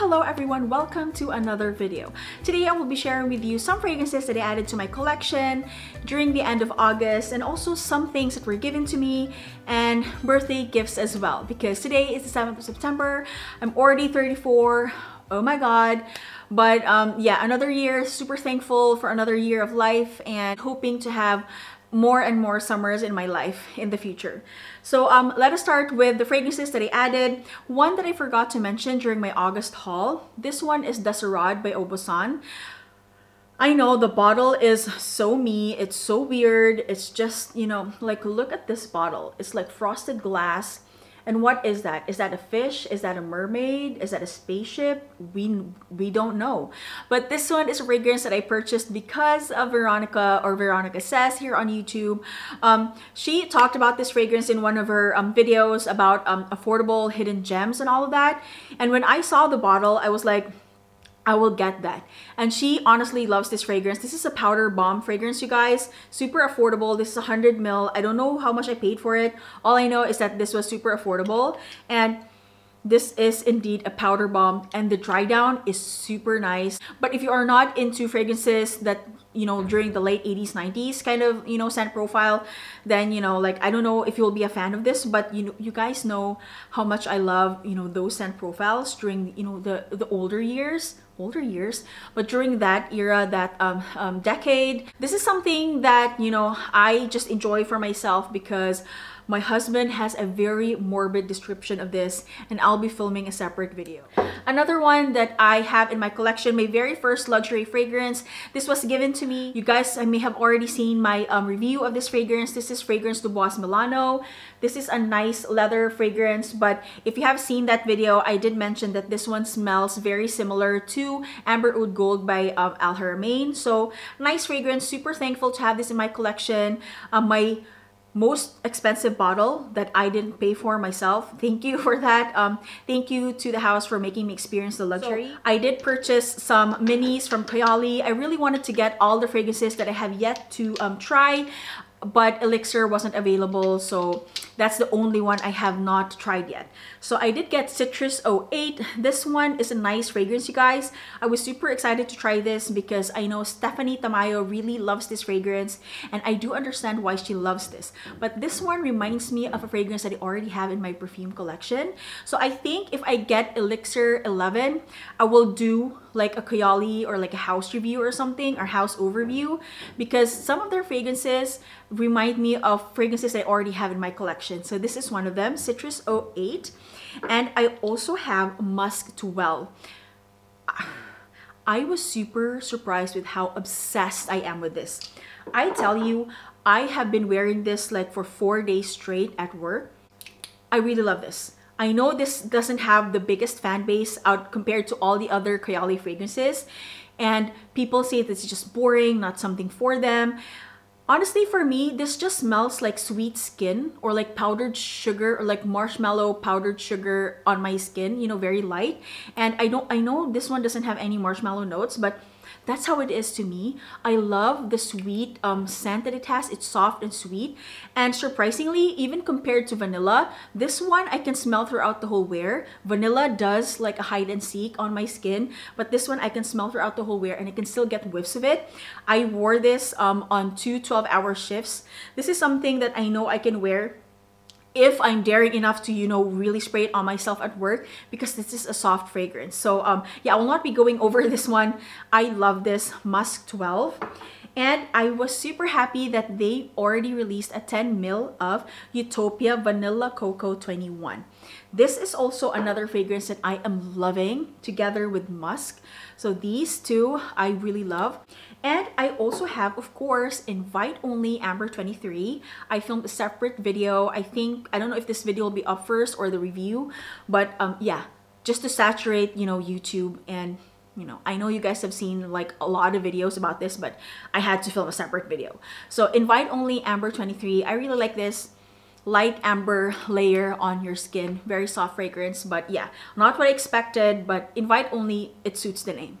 Hello everyone, welcome to another video. Today I will be sharing with you some fragrances that I added to my collection during the end of August and also some things that were given to me and birthday gifts as well because today is the 7th of September. I'm already 34. Oh my god. But um, yeah, another year, super thankful for another year of life and hoping to have more and more summers in my life in the future. So um, let us start with the fragrances that I added. One that I forgot to mention during my August haul. This one is Desirade by Aubusson. I know the bottle is so me. It's so weird. It's just, you know, like look at this bottle. It's like frosted glass and what is that? Is that a fish? Is that a mermaid? Is that a spaceship? We we don't know. But this one is a fragrance that I purchased because of Veronica or Veronica Says here on YouTube. Um, she talked about this fragrance in one of her um, videos about um, affordable hidden gems and all of that. And when I saw the bottle, I was like, I will get that. And she honestly loves this fragrance. This is a powder bomb fragrance, you guys. Super affordable. This is 100 mil. I don't know how much I paid for it. All I know is that this was super affordable. And this is indeed a powder bomb and the dry down is super nice. But if you are not into fragrances that you know during the late 80s 90s kind of you know scent profile then you know like i don't know if you'll be a fan of this but you know you guys know how much i love you know those scent profiles during you know the the older years older years but during that era that um, um, decade. This is something that you know i just enjoy for myself because my husband has a very morbid description of this and I'll be filming a separate video. Another one that I have in my collection, my very first luxury fragrance. This was given to me. You guys I may have already seen my um, review of this fragrance. This is Fragrance Du Bois Milano. This is a nice leather fragrance, but if you have seen that video, I did mention that this one smells very similar to Amber Oud Gold by um, Al Haramain. So nice fragrance, super thankful to have this in my collection. Um, my most expensive bottle that I didn't pay for myself. Thank you for that. Um, thank you to the house for making me experience the luxury. So, I did purchase some minis from Kayali. I really wanted to get all the fragrances that I have yet to um, try but Elixir wasn't available so that's the only one I have not tried yet. So I did get Citrus 08. This one is a nice fragrance you guys. I was super excited to try this because I know Stephanie Tamayo really loves this fragrance and I do understand why she loves this. But this one reminds me of a fragrance that I already have in my perfume collection. So I think if I get Elixir 11, I will do like a Kayali or like a house review or something or house overview because some of their fragrances remind me of fragrances I already have in my collection. So this is one of them, Citrus 08. And I also have Musk 12. I was super surprised with how obsessed I am with this. I tell you, I have been wearing this like for four days straight at work. I really love this. I know this doesn't have the biggest fan base out compared to all the other Kayali fragrances and people say this is just boring, not something for them. Honestly, for me, this just smells like sweet skin or like powdered sugar or like marshmallow powdered sugar on my skin, you know, very light. And I don't, I know this one doesn't have any marshmallow notes, but that's how it is to me. I love the sweet um, scent that it has. It's soft and sweet. And surprisingly, even compared to vanilla, this one I can smell throughout the whole wear. Vanilla does like a hide and seek on my skin, but this one I can smell throughout the whole wear and I can still get whiffs of it. I wore this um, on two 12-hour shifts. This is something that I know I can wear if I'm daring enough to, you know, really spray it on myself at work because this is a soft fragrance. So um, yeah, I will not be going over this one. I love this Musk 12. And I was super happy that they already released a 10 mil of Utopia Vanilla Cocoa 21. This is also another fragrance that I am loving together with Musk. So these two I really love. And I also have, of course, Invite Only Amber 23. I filmed a separate video. I think, I don't know if this video will be up first or the review, but um, yeah, just to saturate, you know, YouTube and you know, I know you guys have seen like a lot of videos about this, but I had to film a separate video. So Invite Only Amber 23. I really like this light amber layer on your skin. Very soft fragrance, but yeah, not what I expected, but Invite Only, it suits the name.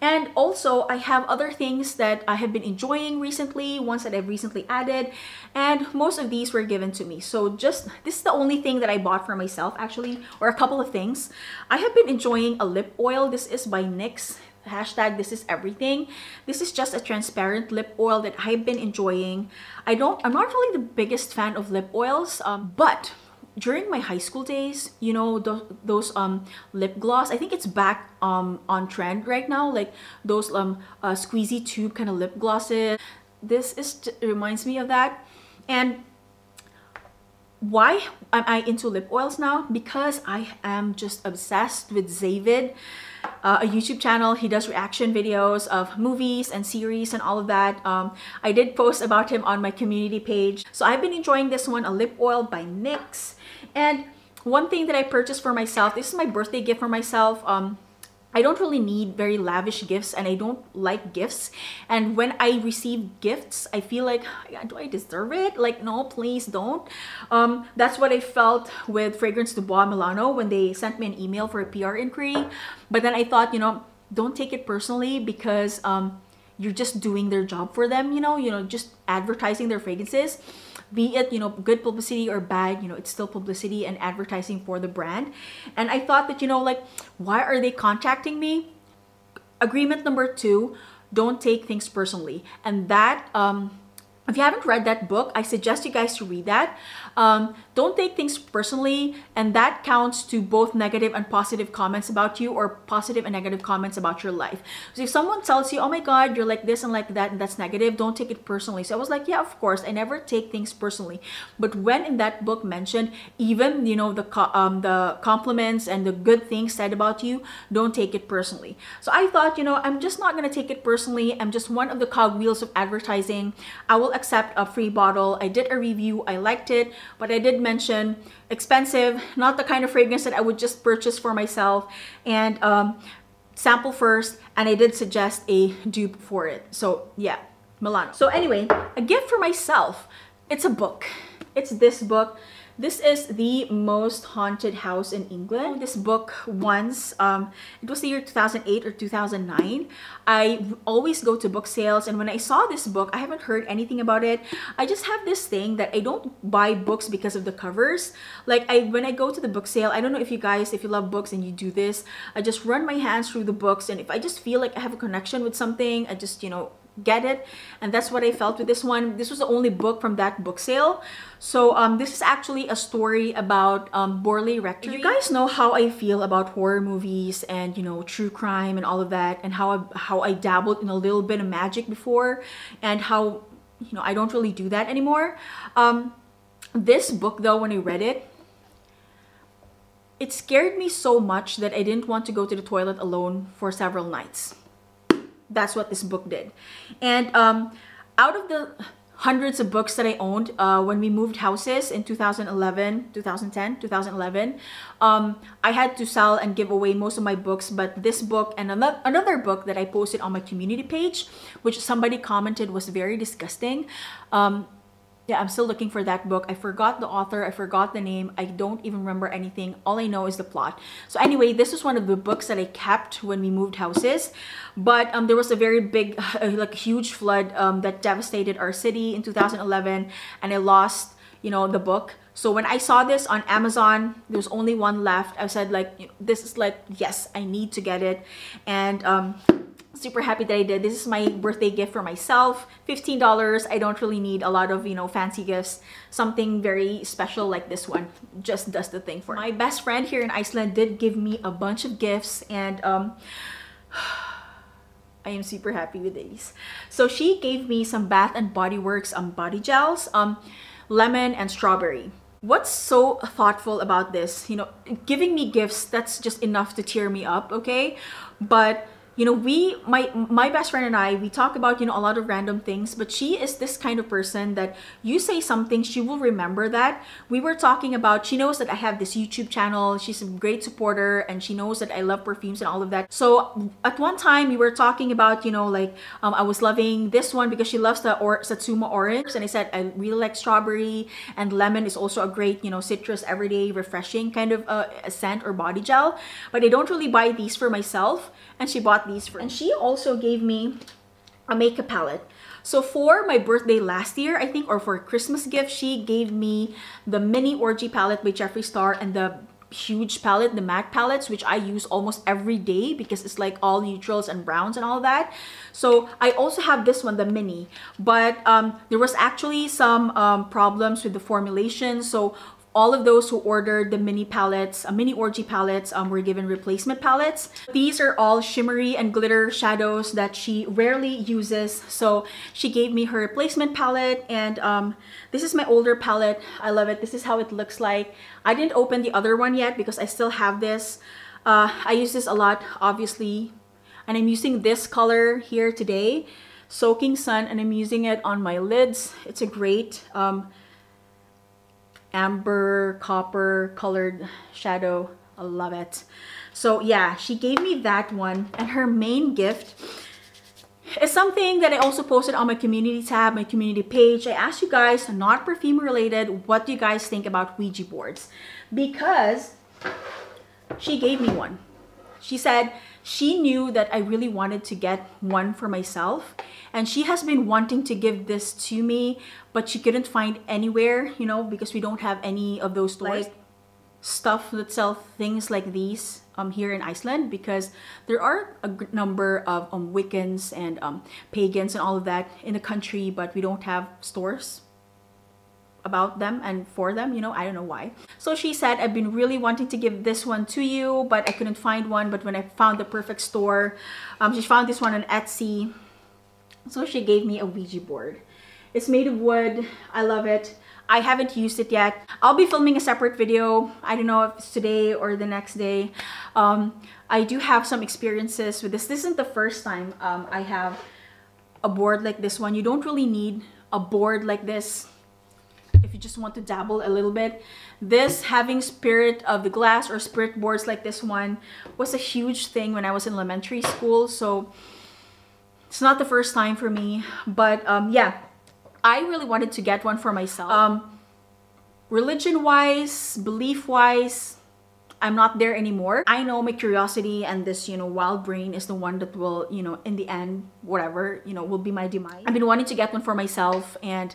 And also, I have other things that I have been enjoying recently, ones that I've recently added, and most of these were given to me. So just, this is the only thing that I bought for myself actually, or a couple of things. I have been enjoying a lip oil. This is by NYX hashtag this is everything this is just a transparent lip oil that i've been enjoying i don't i'm not really the biggest fan of lip oils um, but during my high school days, you know, those, those um lip gloss, I think it's back um on trend right now, like those um uh, squeezy tube kind of lip glosses. This is reminds me of that. And why am I into lip oils now? Because I am just obsessed with Zavid, uh, a YouTube channel. He does reaction videos of movies and series and all of that. Um, I did post about him on my community page. So I've been enjoying this one, a lip oil by NYX. And one thing that I purchased for myself, this is my birthday gift for myself. Um, I don't really need very lavish gifts and I don't like gifts. And when I receive gifts, I feel like, do I deserve it? Like, no, please don't. Um, that's what I felt with Fragrance Du Bois Milano when they sent me an email for a PR inquiry. But then I thought, you know, don't take it personally because um, you're just doing their job for them, you know, you know, just advertising their fragrances. Be it you know good publicity or bad you know it's still publicity and advertising for the brand. And i thought that you know like why are they contacting me? Agreement number two don't take things personally. And that um if you haven't read that book, I suggest you guys to read that. Um, don't take things personally, and that counts to both negative and positive comments about you or positive and negative comments about your life. So if someone tells you, oh my God, you're like this and like that, and that's negative, don't take it personally. So I was like, yeah, of course, I never take things personally. But when in that book mentioned, even, you know, the, um, the compliments and the good things said about you, don't take it personally. So I thought, you know, I'm just not going to take it personally. I'm just one of the cogwheels of advertising. I will accept a free bottle. I did a review, I liked it, but I did mention expensive, not the kind of fragrance that I would just purchase for myself and um, sample first. And I did suggest a dupe for it. So yeah, Milano. So anyway, a gift for myself. It's a book. It's this book. This is the most haunted house in England. This book once, um, it was the year 2008 or 2009. I always go to book sales and when I saw this book, I haven't heard anything about it. I just have this thing that I don't buy books because of the covers. Like I, when I go to the book sale, I don't know if you guys, if you love books and you do this, I just run my hands through the books and if I just feel like I have a connection with something, I just, you know, get it. And that's what I felt with this one. This was the only book from that book sale. So um, this is actually a story about um, Borley Rectory. You guys know how I feel about horror movies and you know true crime and all of that and how I, how I dabbled in a little bit of magic before and how you know I don't really do that anymore. Um, this book though when I read it it scared me so much that I didn't want to go to the toilet alone for several nights that's what this book did. And um, out of the hundreds of books that I owned uh, when we moved houses in 2011, 2010, 2011. Um, I had to sell and give away most of my books, but this book and another, another book that I posted on my community page, which somebody commented was very disgusting. Um, yeah, I'm still looking for that book. I forgot the author. I forgot the name. I don't even remember anything. All I know is the plot. So anyway, this was one of the books that I kept when we moved houses. But um, there was a very big, uh, like huge flood um, that devastated our city in 2011. And I lost, you know, the book. So when I saw this on Amazon, there was only one left. I said like, this is like, yes, I need to get it. And um, super happy that I did. This is my birthday gift for myself. $15. I don't really need a lot of, you know, fancy gifts. Something very special like this one just does the thing for me. My best friend here in Iceland did give me a bunch of gifts and um I am super happy with these. So she gave me some Bath and Body Works um, body gels, um, lemon and strawberry. What's so thoughtful about this? You know, giving me gifts, that's just enough to tear me up, okay? But you know we my my best friend and i we talk about you know a lot of random things but she is this kind of person that you say something she will remember that. We were talking about she knows that i have this youtube channel she's a great supporter and she knows that i love perfumes and all of that. So at one time we were talking about you know like um, i was loving this one because she loves the or satsuma orange and i said i really like strawberry and lemon is also a great you know citrus everyday refreshing kind of uh, scent or body gel but i don't really buy these for myself. And she bought these for and she also gave me a makeup palette so for my birthday last year, I think, or for a Christmas gift, she gave me the mini orgy palette by Jeffree Star and the huge palette, the MAC palettes, which I use almost every day because it's like all neutrals and browns and all that. So I also have this one, the mini, but um, there was actually some um, problems with the formulation. So all of those who ordered the mini palettes, uh, mini orgy palettes, um, were given replacement palettes. These are all shimmery and glitter shadows that she rarely uses. So she gave me her replacement palette and um, this is my older palette. I love it. This is how it looks like. I didn't open the other one yet because I still have this. Uh, I use this a lot, obviously. And I'm using this color here today, Soaking Sun, and I'm using it on my lids. It's a great um, amber copper colored shadow. I love it. So yeah, she gave me that one and her main gift is something that I also posted on my community tab, my community page. I asked you guys, not perfume related, what do you guys think about Ouija boards? Because she gave me one. She said, she knew that I really wanted to get one for myself and she has been wanting to give this to me but she couldn't find anywhere you know because we don't have any of those stores. Like stuff that sell things like these um, here in Iceland because there are a number of um, Wiccans and um, pagans and all of that in the country but we don't have stores about them and for them you know i don't know why so she said i've been really wanting to give this one to you but i couldn't find one but when i found the perfect store um, she found this one on etsy so she gave me a ouija board it's made of wood i love it I haven't used it yet. I'll be filming a separate video. I don't know if it's today or the next day. Um, I do have some experiences with this. This isn't the first time um, I have a board like this one. You don't really need a board like this you just want to dabble a little bit. This having spirit of the glass or spirit boards like this one was a huge thing when I was in elementary school. So it's not the first time for me, but um, yeah, I really wanted to get one for myself. Um, Religion-wise, belief-wise, I'm not there anymore. I know my curiosity and this, you know, wild brain is the one that will, you know, in the end, whatever, you know, will be my demise. I've been wanting to get one for myself and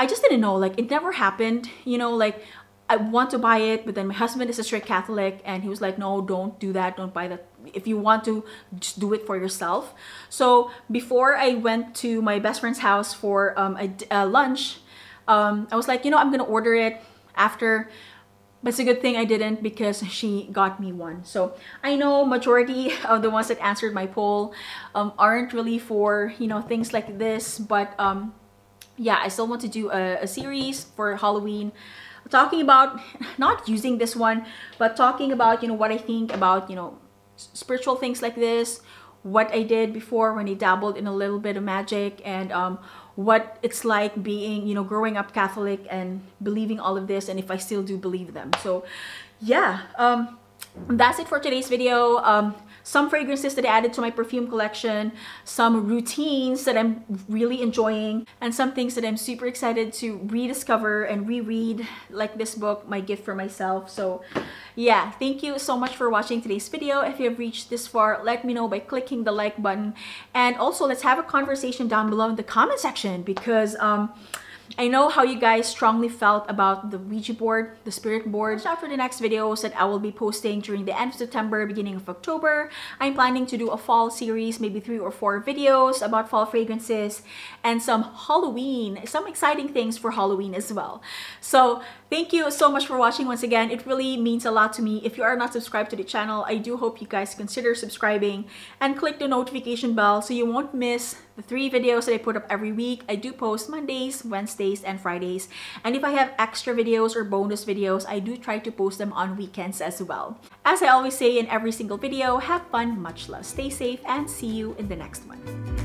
I just didn't know, like it never happened, you know, like I want to buy it, but then my husband is a strict Catholic and he was like, no, don't do that. Don't buy that. If you want to, just do it for yourself. So before I went to my best friend's house for um, a, a lunch, um, I was like, you know, I'm going to order it after but it's a good thing I didn't because she got me one. So I know majority of the ones that answered my poll um, aren't really for, you know, things like this. But um, yeah, I still want to do a, a series for Halloween. Talking about not using this one but talking about you know what I think about you know spiritual things like this what I did before when I dabbled in a little bit of magic and um, what it's like being you know growing up Catholic and believing all of this and if I still do believe them. So yeah um, that's it for today's video. Um, some fragrances that I added to my perfume collection, some routines that I'm really enjoying, and some things that I'm super excited to rediscover and reread, like this book, My Gift for Myself. So yeah, thank you so much for watching today's video. If you have reached this far, let me know by clicking the like button. And also, let's have a conversation down below in the comment section because um, I know how you guys strongly felt about the Ouija board, the spirit board. Watch out for the next videos that I will be posting during the end of September, beginning of October. I'm planning to do a fall series, maybe three or four videos about fall fragrances and some Halloween, some exciting things for Halloween as well. So thank you so much for watching once again. It really means a lot to me. If you are not subscribed to the channel, I do hope you guys consider subscribing and click the notification bell so you won't miss the three videos that I put up every week. I do post Mondays, Wednesdays, and Fridays. And if I have extra videos or bonus videos, I do try to post them on weekends as well. As I always say in every single video, have fun, much love, stay safe, and see you in the next one.